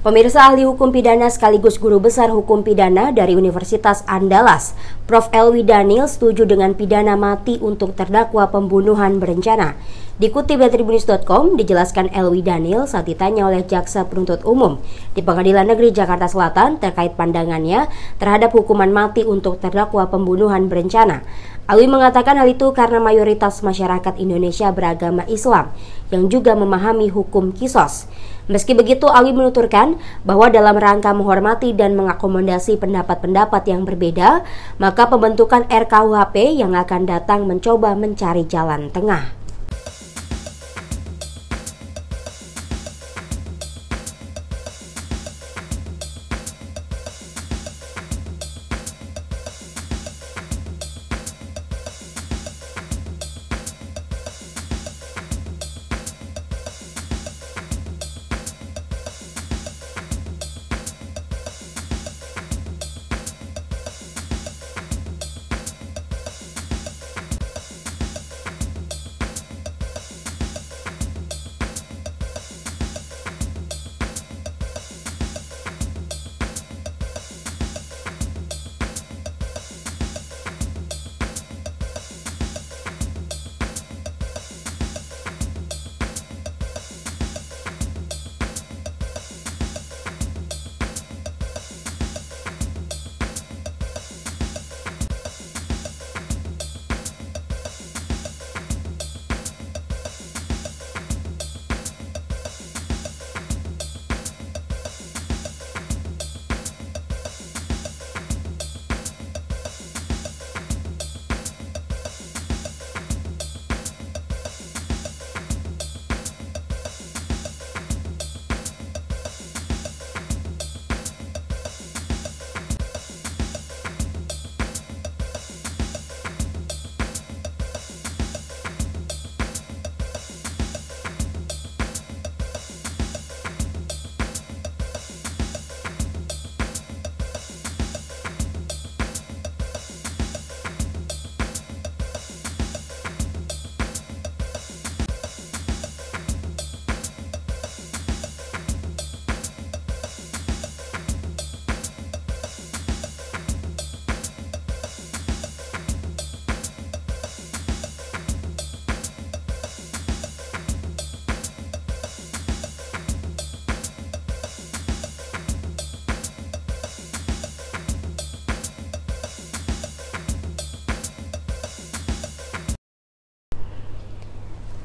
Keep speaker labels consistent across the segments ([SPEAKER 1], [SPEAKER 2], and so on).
[SPEAKER 1] Pemirsa ahli hukum pidana sekaligus guru besar hukum pidana dari Universitas Andalas, Prof. Elwi Daniel setuju dengan pidana mati untuk terdakwa pembunuhan berencana. Dikutip dari tribunnews.com, dijelaskan Elwi Daniel saat ditanya oleh Jaksa Penuntut Umum di Pengadilan Negeri Jakarta Selatan terkait pandangannya terhadap hukuman mati untuk terdakwa pembunuhan berencana. Alwi mengatakan hal itu karena mayoritas masyarakat Indonesia beragama Islam yang juga memahami hukum kisos. Meski begitu, Alwi menuturkan bahwa dalam rangka menghormati dan mengakomodasi pendapat-pendapat yang berbeda, maka pembentukan RKUHP yang akan datang mencoba mencari jalan tengah.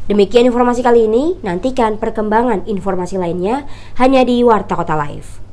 [SPEAKER 1] Demikian informasi kali ini, nantikan perkembangan informasi lainnya hanya di Warta Kota Live.